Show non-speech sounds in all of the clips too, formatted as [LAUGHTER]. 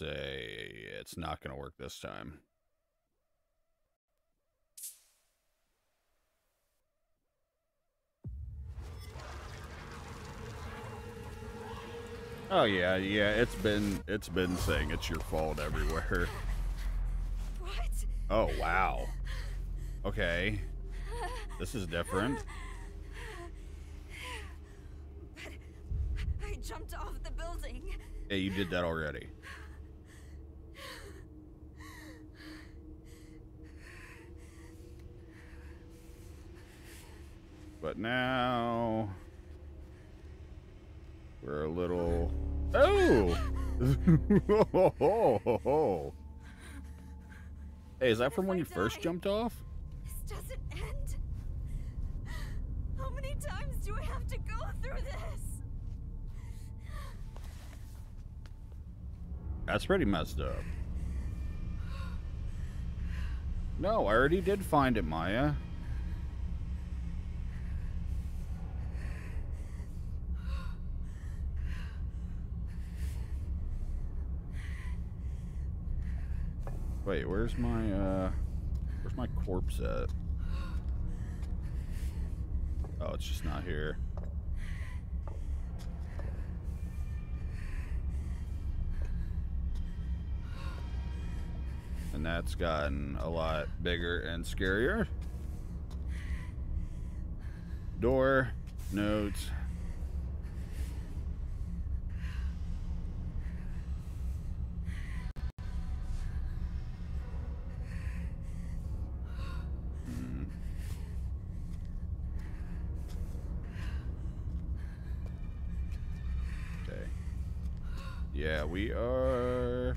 say it's not going to work this time. Oh yeah, yeah, it's been it's been saying it's your fault everywhere. What? Oh wow. Okay. This is different. But I jumped off the building. Hey, you did that already. But now we're a little Oh! [LAUGHS] hey, is that from when you first jumped off? This doesn't end. How many times do I have to go through this? That's pretty messed up. No, I already did find it, Maya. Wait, where's my, uh... Where's my corpse at? Oh, it's just not here. And that's gotten a lot bigger and scarier. Door, notes. We are...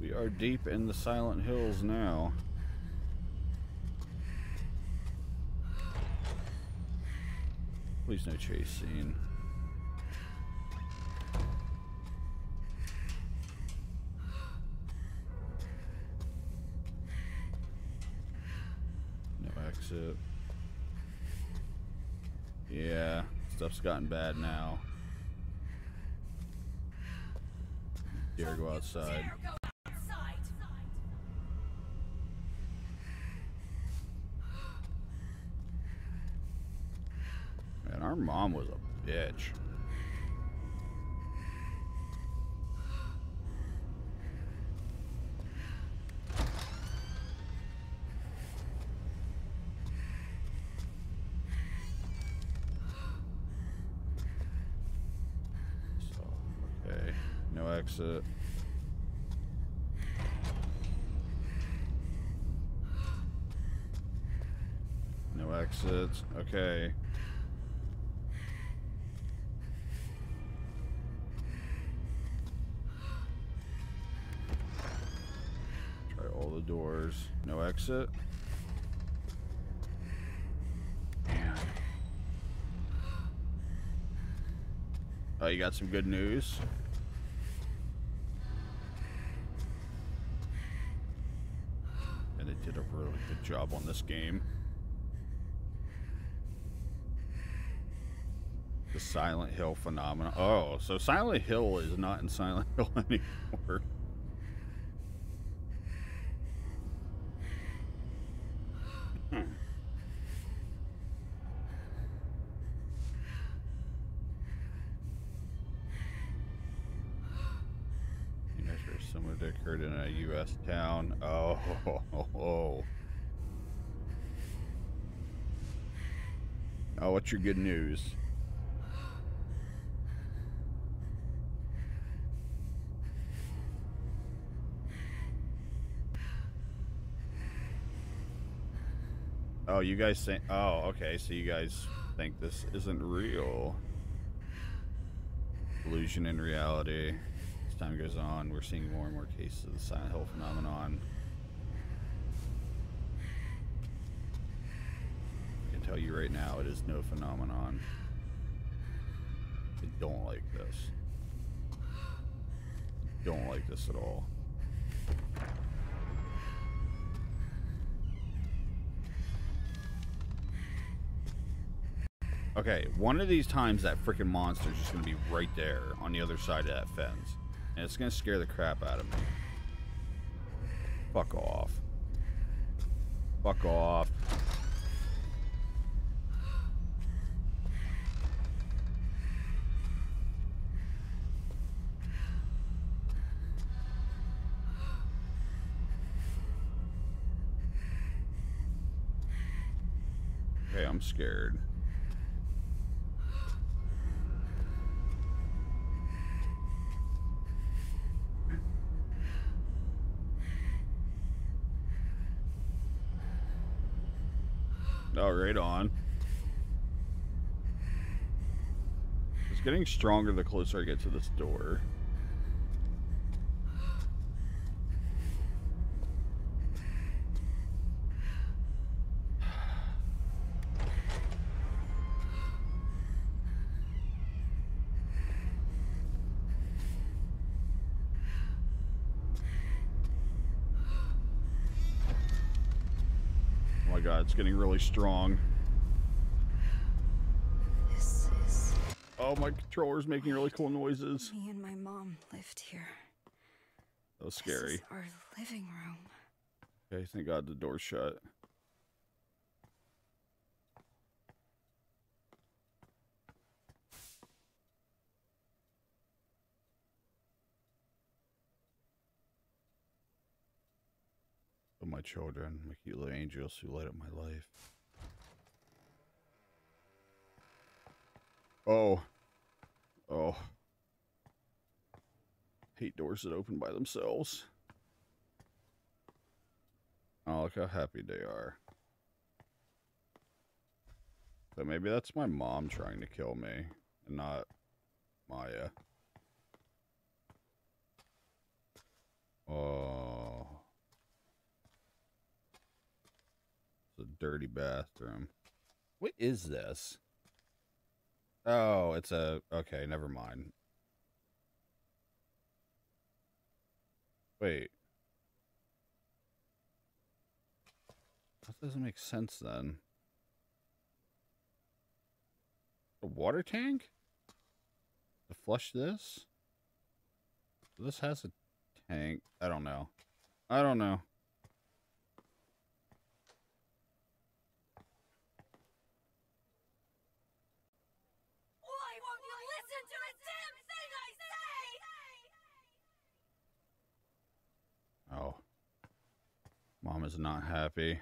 We are deep in the Silent Hills now. Please no chase scene. No exit. Yeah, stuff's gotten bad now. Dare go outside. Man, our mom was a bitch. No exit. Uh, no exits. Okay. Try all the doors. No exit. Oh, you got some good news. Good job on this game. The Silent Hill phenomenon. Oh, so Silent Hill is not in Silent [LAUGHS] Hill anymore. Hmm. Measure similar to occurred in a U.S. town. Oh, oh, oh. what's your good news? Oh, you guys think? Oh, okay. So you guys think this isn't real? Illusion in reality. As time goes on, we're seeing more and more cases of the Silent Hill phenomenon. I can tell you right now, it is no phenomenon. I don't like this. Don't like this at all. Okay, one of these times that freaking monster's just gonna be right there on the other side of that fence. And it's gonna scare the crap out of me. Fuck off. Fuck off. Okay, I'm scared. Oh, right on. It's getting stronger the closer I get to this door. Getting really strong. This is. Oh, my controller's making really cool noises. Me and my mom lived here. That was This scary. is our living room. Okay, thank god the door's shut. My children, my cute little angels who light up my life. Oh. Oh. Hate doors that open by themselves. Oh, look how happy they are. So maybe that's my mom trying to kill me, and not Maya. Oh. It's a dirty bathroom. What is this? Oh, it's a... Okay, never mind. Wait. That doesn't make sense then. A water tank? To flush this? This has a tank. I don't know. I don't know. Why won't you listen to a damn thing I say? Oh. Mom is not happy.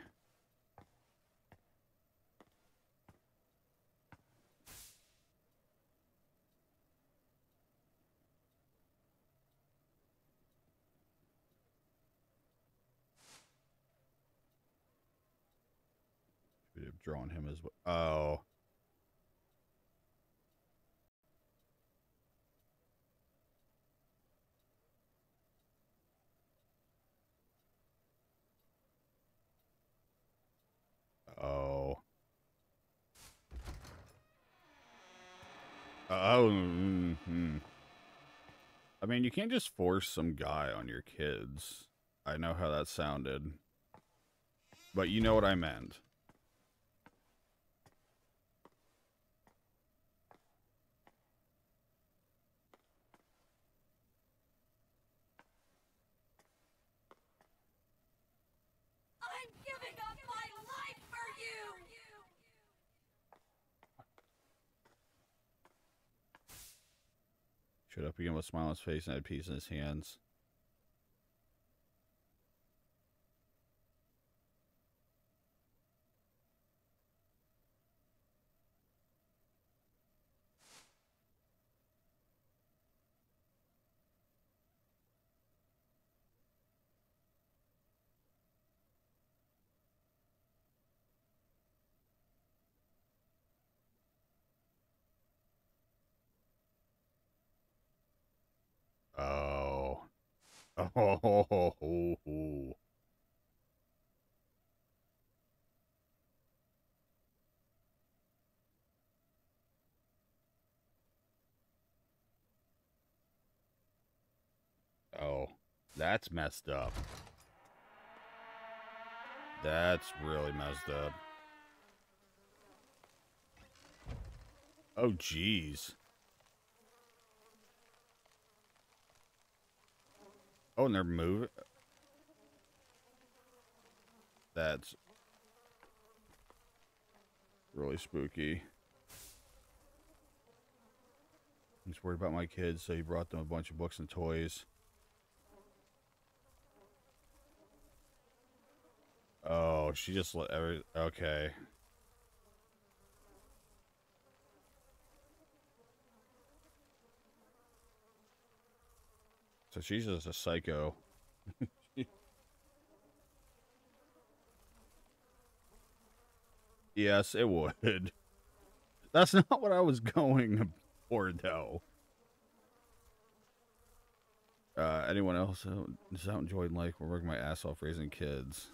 Should have drawn him as well. Oh. Oh. Oh. mhm. I mean, you can't just force some guy on your kids. I know how that sounded. But you know what I meant. I'm giving up my life for you! Shut up again with a smile on his face and had peace in his hands. Oh. [LAUGHS] Oh. That's messed up. That's really messed up. Oh, jeez. Oh, and they're moving. That's really spooky. He's worried about my kids, so he brought them a bunch of books and toys. Oh, she just let every. Okay. So she's just a psycho. [LAUGHS] yes, it would. That's [LAUGHS] not what I was going for, though. Uh, anyone else is out enjoying life? We're working my ass off raising kids.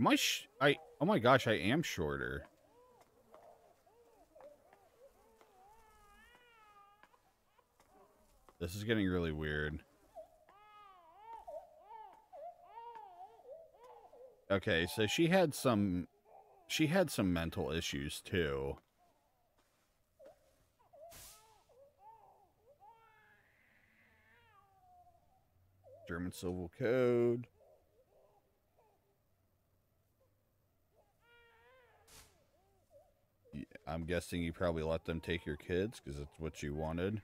Am I I oh my gosh, I am shorter. This is getting really weird. Okay, so she had some she had some mental issues too. German Civil Code. I'm guessing you probably let them take your kids because it's what you wanted.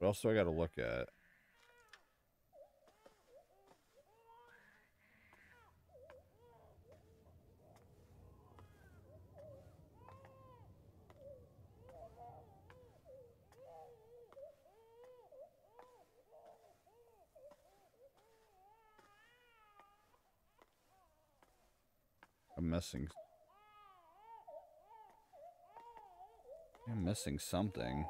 What else do I got to look at? Missing. I'm missing something.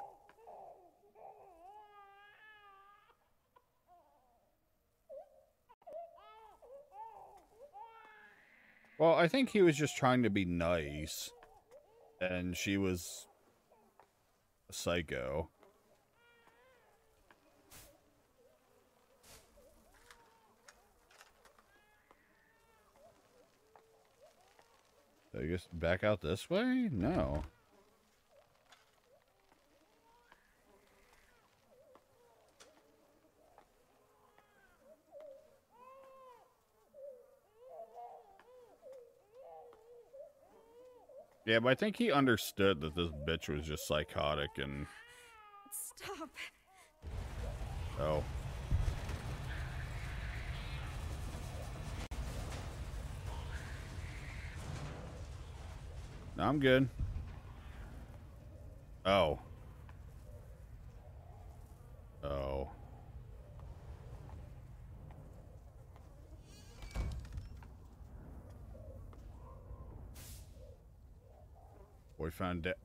Well, I think he was just trying to be nice. And she was a psycho. I guess back out this way? No. Yeah, but I think he understood that this bitch was just psychotic and... Stop. Oh. I'm good. Oh. Oh. We found it.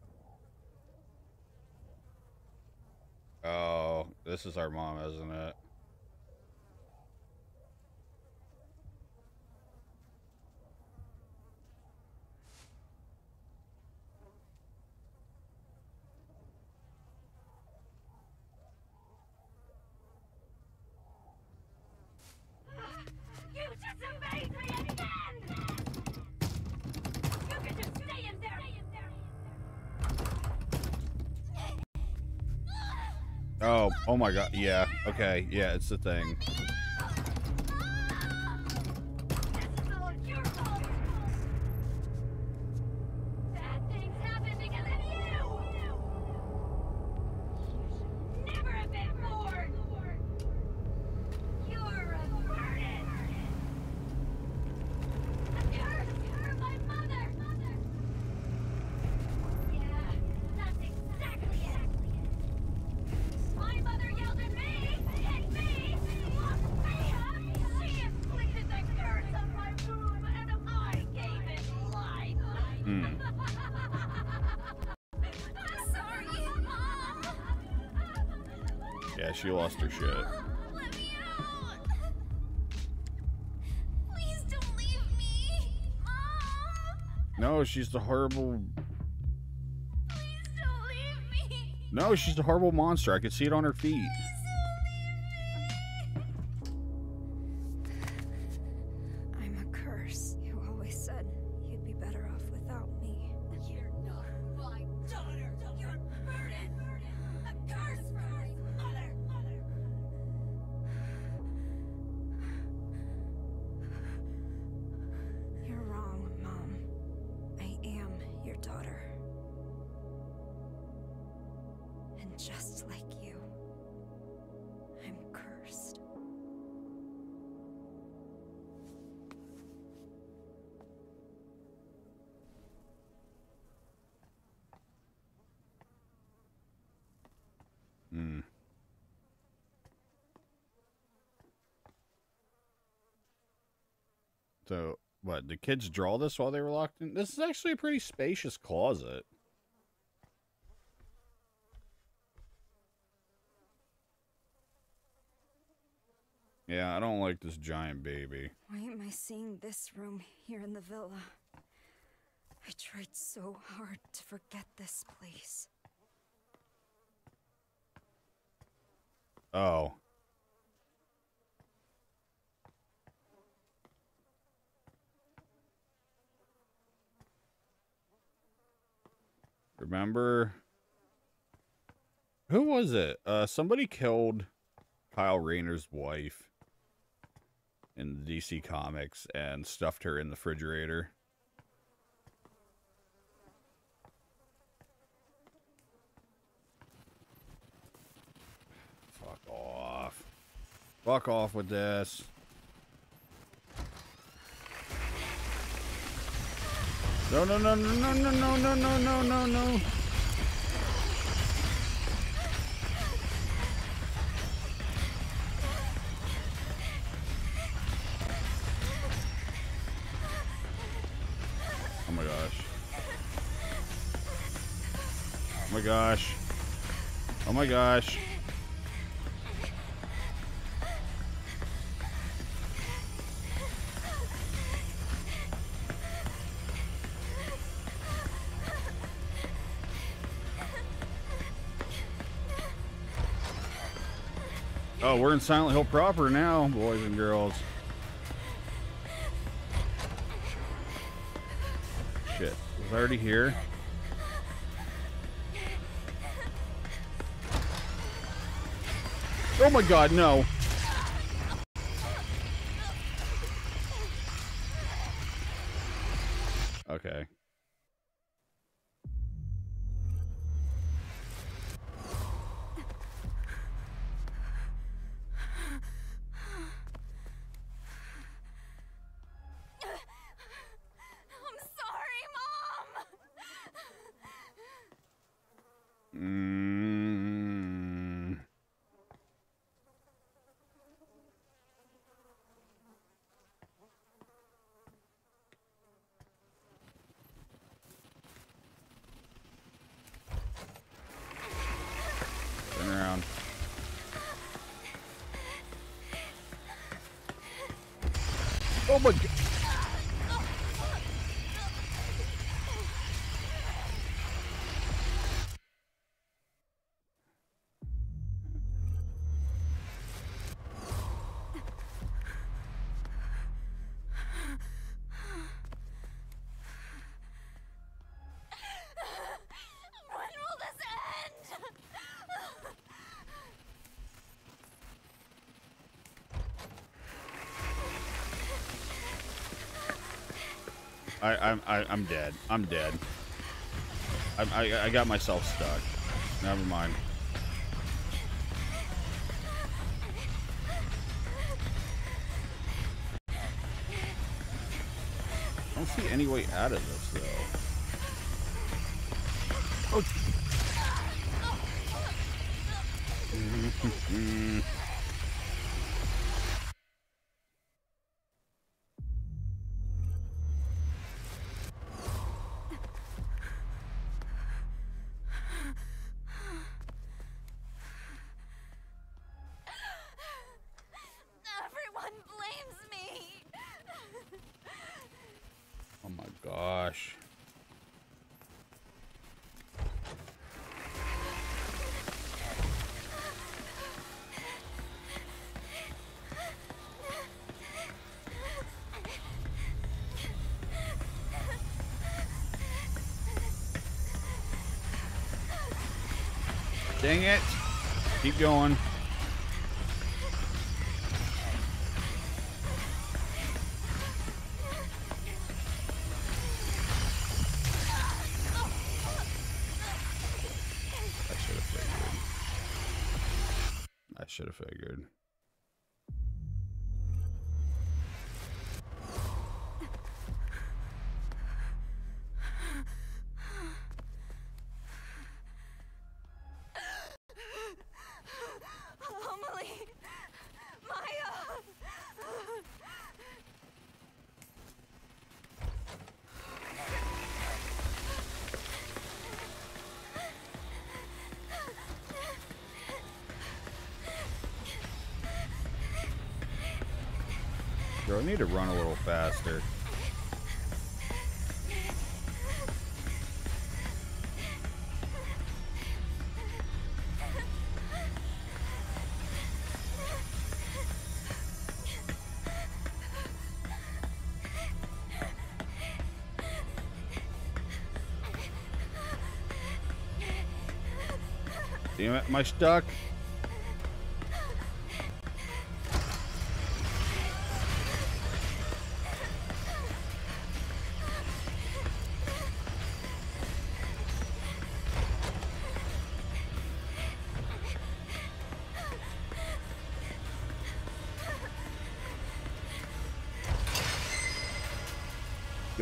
Oh, this is our mom, isn't it? Oh, my god. Yeah, okay. Yeah, it's the thing. Yeah, she lost her shit. Let me out. Please don't leave me, Mom. No, she's the horrible. Please don't leave me. No, she's a horrible monster. I could see it on her feet. What? Did kids draw this while they were locked in? This is actually a pretty spacious closet. Yeah, I don't like this giant baby. Why am I seeing this room here in the villa? I tried so hard to forget this place. Oh. Remember who was it? Uh somebody killed Kyle Rayner's wife in the DC comics and stuffed her in the refrigerator. Fuck off. Fuck off with this. No, no, no, no, no, no, no, no, no, no, no, no. Oh my gosh. Oh my gosh. Oh my gosh. Oh, we're in Silent Hill proper now, boys and girls. Shit. Was already here? Oh my god, no. I, I'm I, I'm dead. I'm dead. I, I I got myself stuck. Never mind. I don't see any way out of this though. Dang it. Keep going. I should have figured. I should have figured. To run a little faster. Damn it, am I stuck?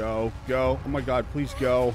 Go, go. Oh my god, please go.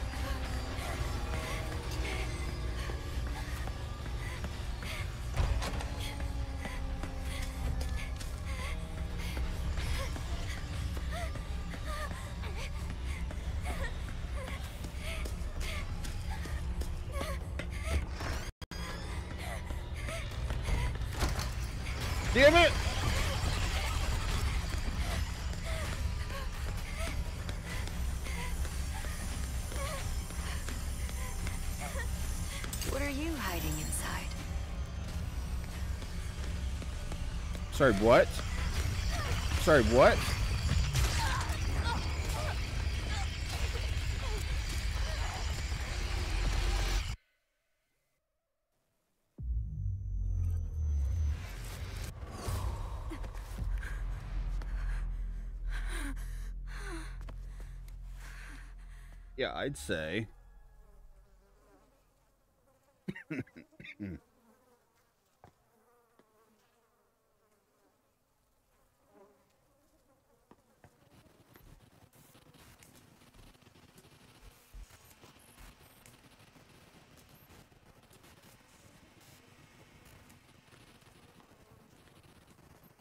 Sorry, what? Sorry, what? Yeah, I'd say.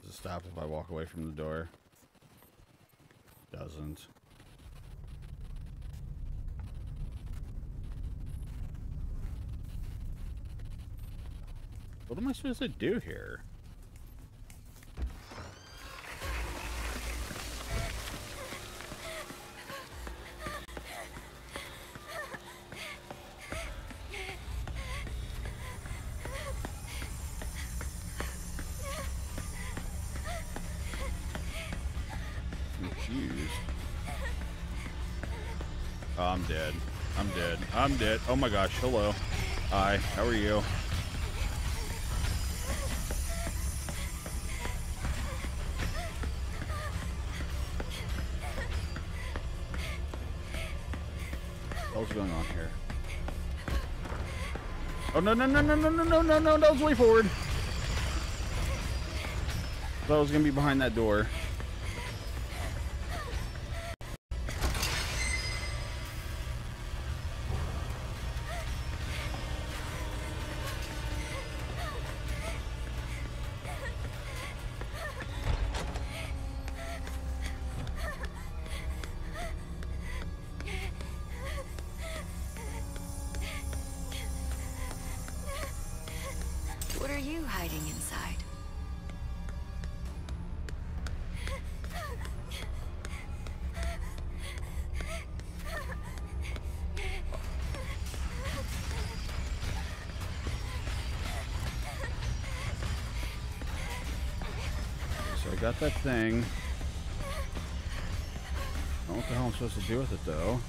Does it stop if I walk away from the door? Doesn't. What am I supposed to do here? I'm dead. Oh my gosh. Hello. Hi. How are you? What's going on here? Oh no no no no no no no no no! That was way forward. Thought I was gonna be behind that door. got that thing. I don't know what the hell I'm supposed to do with it, though.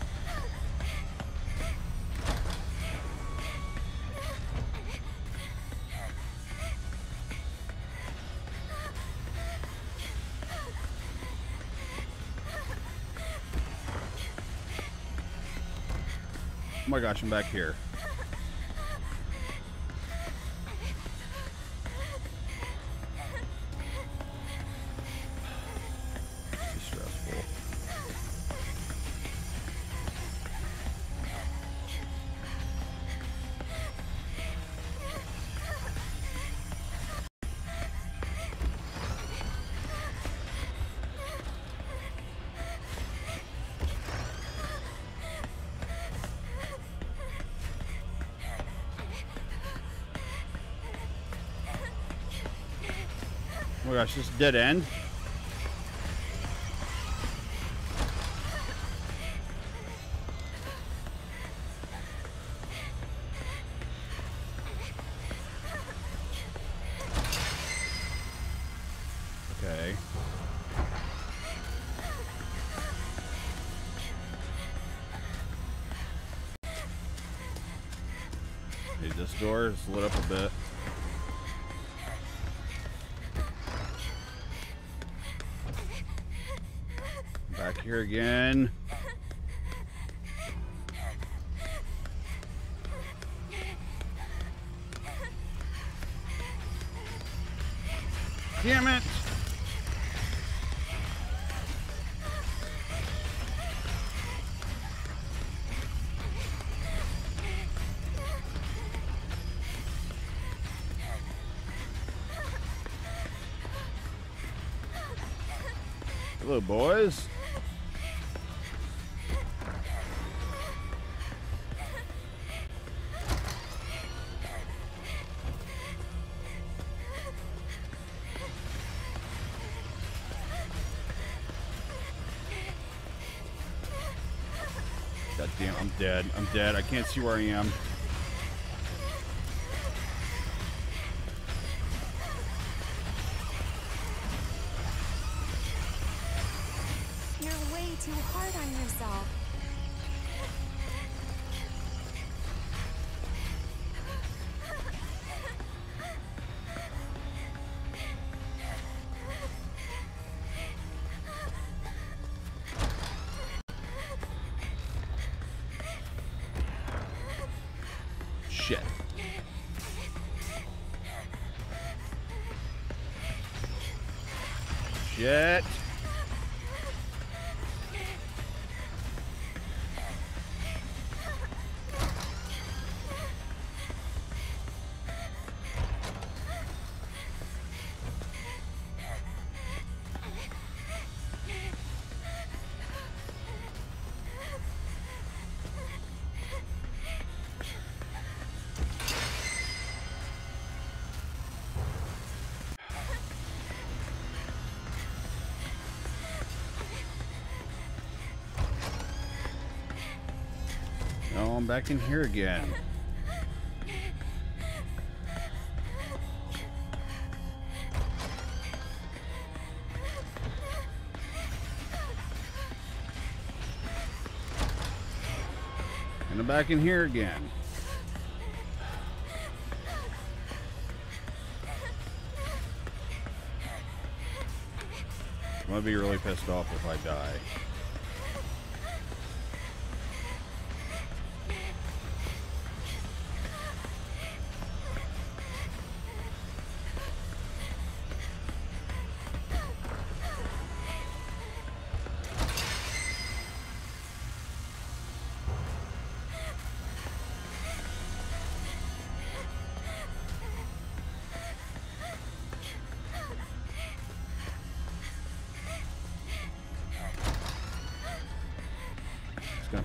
Oh my gosh, I'm back here. Gosh, this dead end? This door is lit up a bit. Here again. Dead. I can't see where I am. Shit. I'm back in here again. And I'm back in here again. I'm gonna be really pissed off if I die.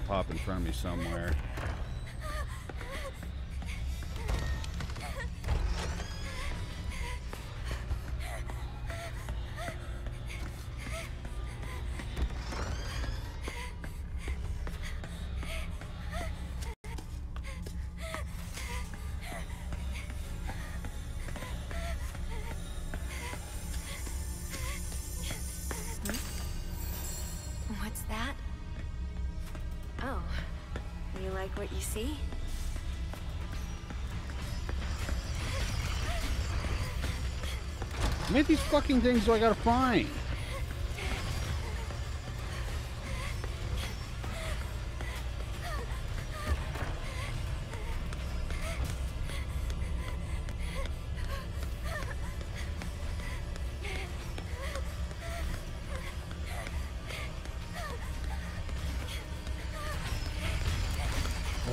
Pop in front of me somewhere. these fucking things do I gotta find?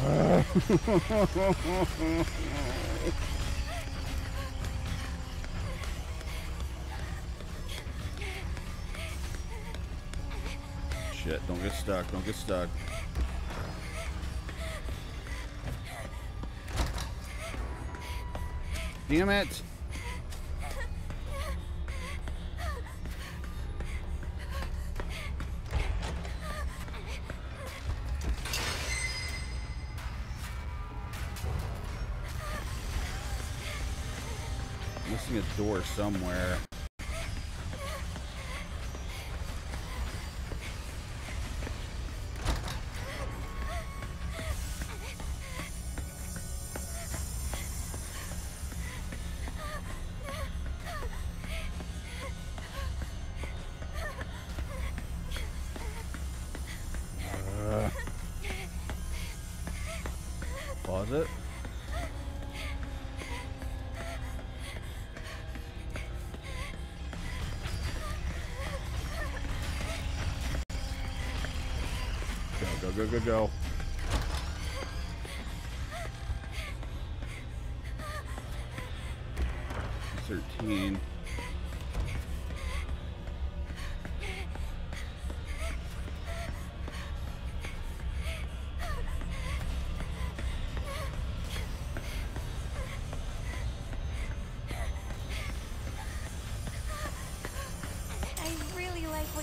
Uh. [LAUGHS] Shit, don't get stuck, don't get stuck. Damn it! Missing a door somewhere.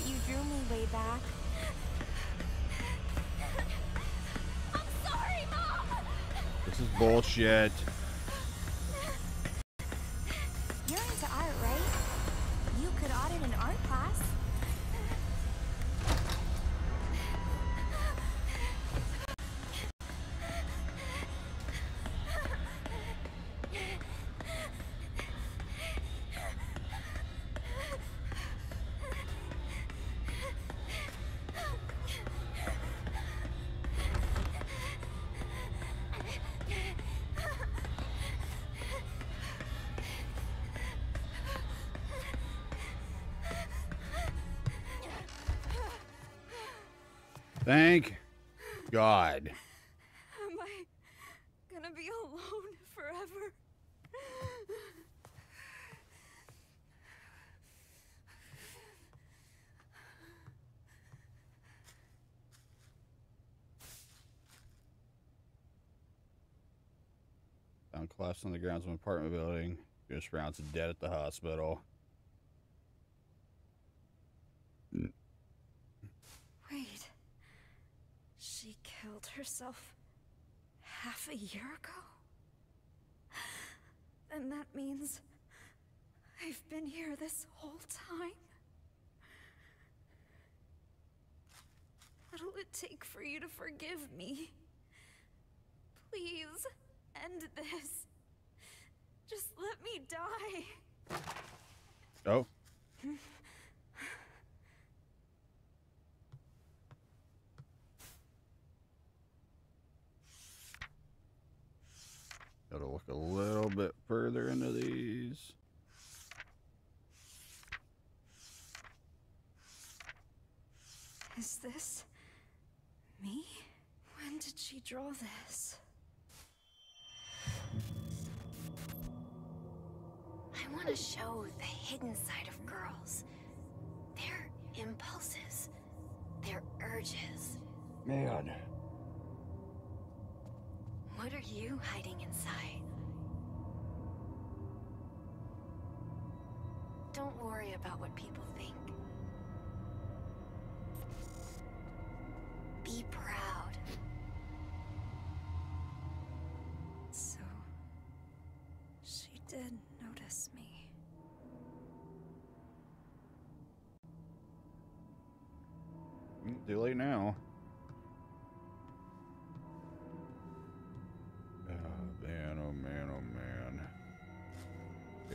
You drew me way back. I'm sorry, Mom! This is bullshit. Thank God. Am I gonna be alone forever? Found collapsed on the grounds of an apartment building. Just pronounced dead at the hospital. Wait. She herself half a year ago? Then that means I've been here this whole time? What'll it take for you to forgive me? Please, end this. Just let me die. Oh. [LAUGHS] Gotta look a little bit further into these. Is this me? When did she draw this? I want to show the hidden side of girls. Their impulses, their urges. Man. What are you hiding inside? Don't worry about what people think. Be proud. So, she did notice me. Too late now.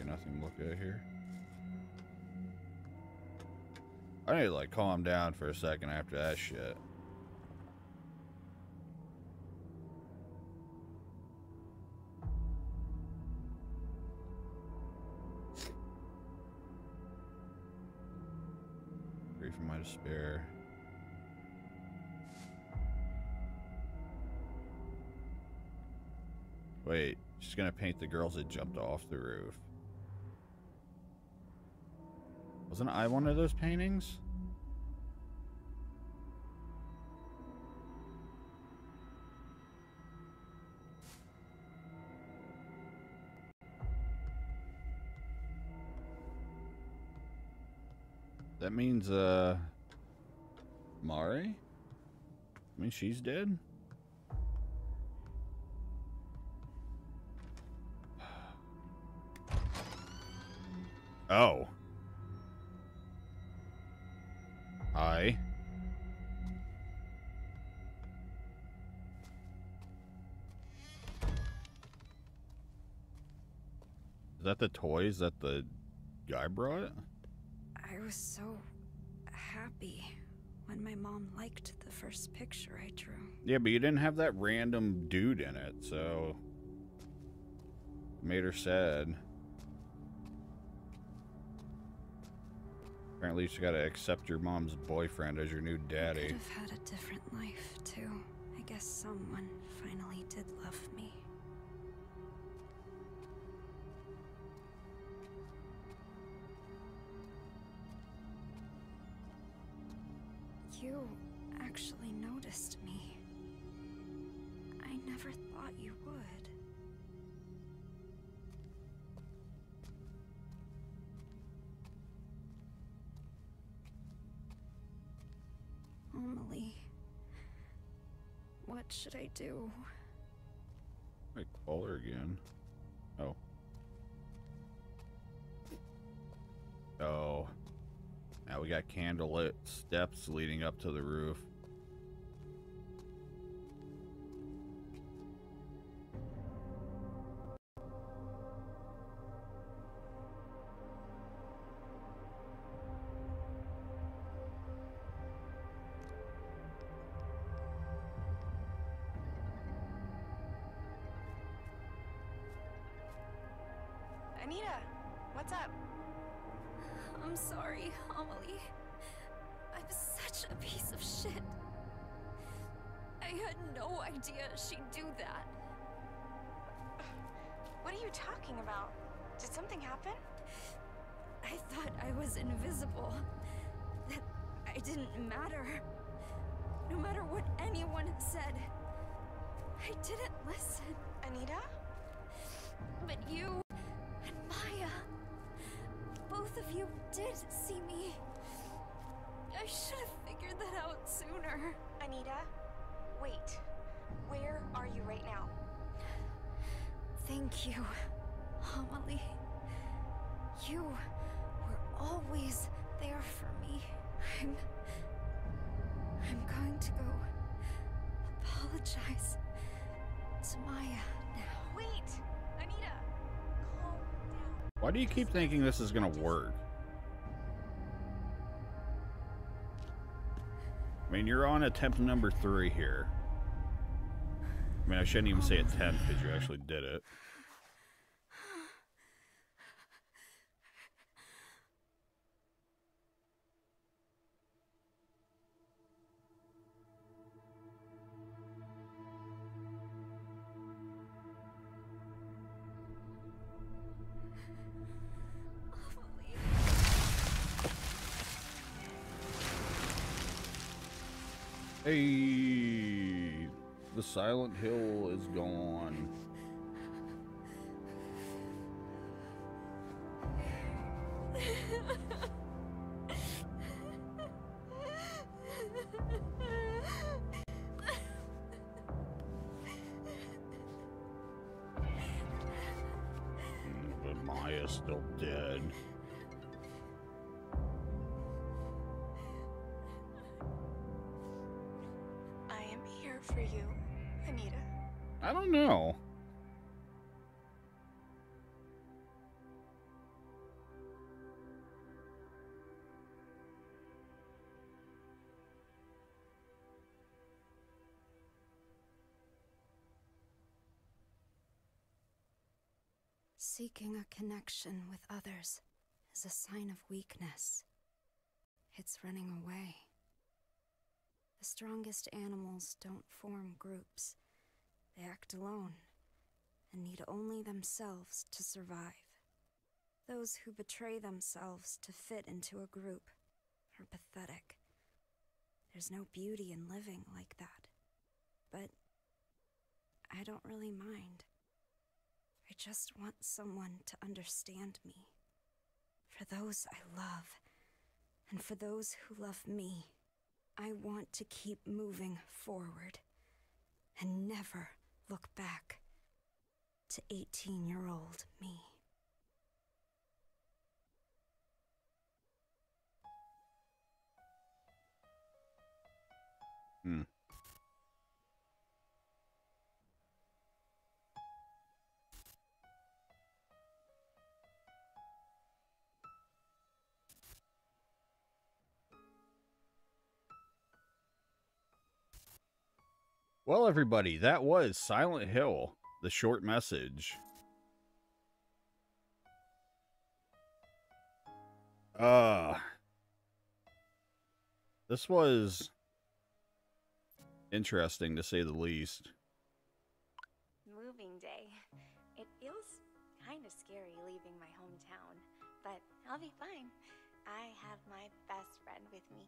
Nothing to look at here. I need to like calm down for a second after that shit. Free from my despair. Wait, she's gonna paint the girls that jumped off the roof. Wasn't I one of those paintings? That means, uh, Mari? I mean, she's dead? [SIGHS] Oh. That the toys that the guy brought? I was so happy when my mom liked the first picture I drew. Yeah, but you didn't have that random dude in it, so made her sad. Apparently, you got to accept your mom's boyfriend as your new I daddy. could have had a different life, too. I guess someone finally did love me. You actually noticed me. I never thought you would. Emily, what should I do? I call her again. Oh. Oh. Now we got candlelit steps leading up to the roof. Had no idea she'd do that. What are you talking about? Did something happen? I thought I was invisible. That I didn't matter. No matter what anyone said. I didn't listen. Anita? But you and Maya, both of you did see me. I should have figured that out sooner. Anita? Wait. Where are you right now? Thank you, Amelie. You were always there for me. I'm. I'm going to go apologize to Maya now. Wait! Anita! Calm down. Why do you keep thinking this is gonna work? I mean, you're on attempt number three here. I mean, I shouldn't even say attempt because you actually did it. Hey, the Silent Hill is gone. A connection with others is a sign of weakness. It's running away. The strongest animals don't form groups, they act alone. and need only themselves to survive. Those who betray themselves to fit into a group are pathetic. There's no beauty in living like that. But I don't really mind. I just want someone to understand me. For those I love, and for those who love me, I want to keep moving forward and never look back to 18 year old me. Hmm. Well, everybody, that was Silent Hill, the short message. Uh, this was interesting to say the least. Moving day. It feels kind of scary leaving my hometown, but I'll be fine. I have my best friend with me.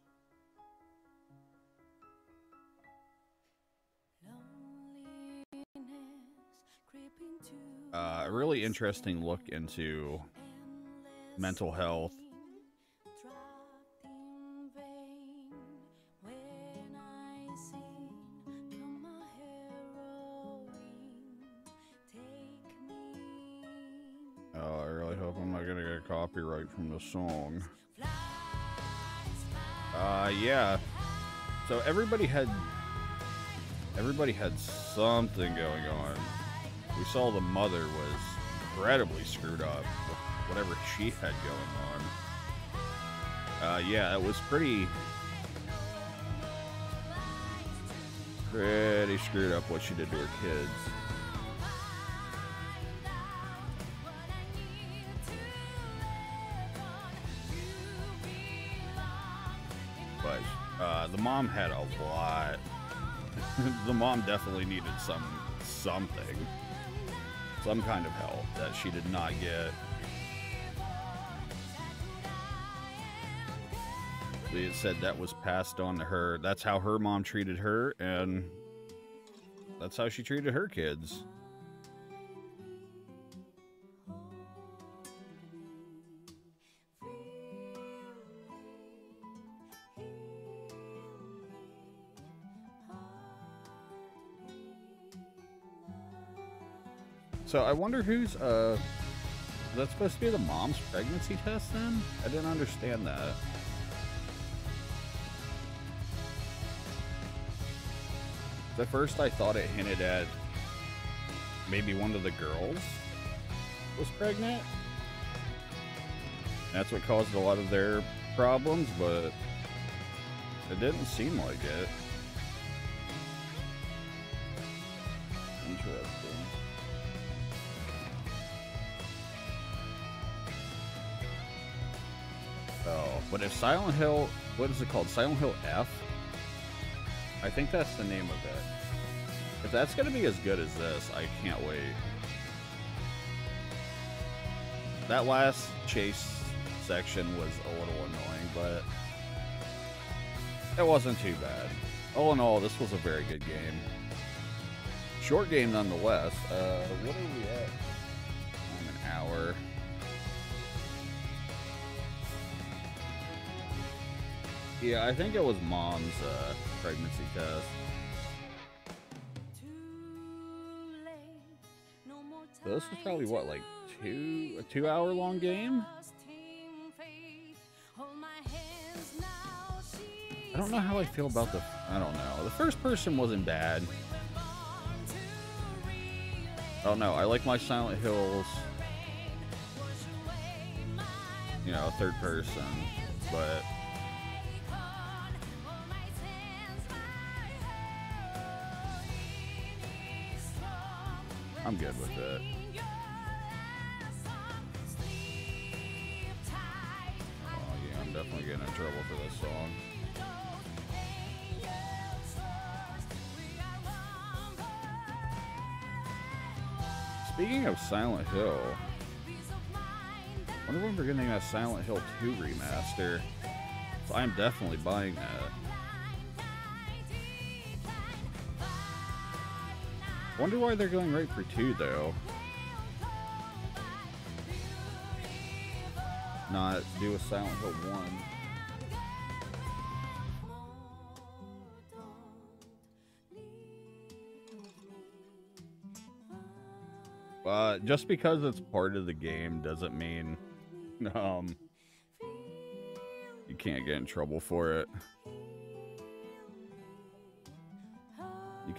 Uh, a really interesting look into mental health. Oh, I really hope I'm not gonna get a copyright from the song. Uh, yeah. So everybody had everybody had something going on. We saw the mother was incredibly screwed up with whatever she had going on. Uh, yeah, it was pretty pretty screwed up what she did to her kids. But uh, the mom had a lot. [LAUGHS] the mom definitely needed some something, some kind of help that she did not get. It said that was passed on to her. That's how her mom treated her, and that's how she treated her kids. So I wonder who's uh that supposed to be the mom's pregnancy test then? I didn't understand that. At first I thought it hinted at maybe one of the girls was pregnant. That's what caused a lot of their problems, but it didn't seem like it. Interesting. But if Silent Hill, what is it called? Silent Hill F? I think that's the name of it. If that's gonna be as good as this, I can't wait. That last chase section was a little annoying, but it wasn't too bad. All in all, this was a very good game. Short game nonetheless. Uh, what are we at? I'm an hour. Yeah, I think it was mom's uh, pregnancy test. So this is probably what, like two a two hour long game? I don't know how I feel about the. I don't know. The first person wasn't bad. Oh no, I like my Silent Hills. You know, third person, but I'm good with it. Oh yeah, I'm definitely getting in trouble for this song. Speaking of Silent Hill, I wonder when we're getting a Silent Hill 2 remaster. So I'm definitely buying that. I wonder why they're going right for 2 though. Not do a Silent Hill 1. Uh, just because it's part of the game doesn't mean [LAUGHS] um you can't get in trouble for it.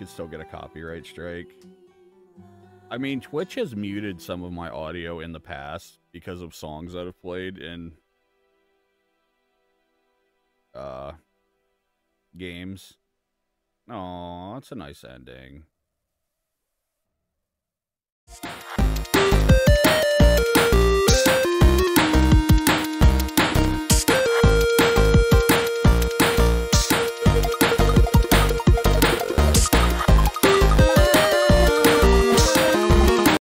Could still get a copyright strike. I mean, Twitch has muted some of my audio in the past because of songs that have played in uh games. Oh, that's a nice ending.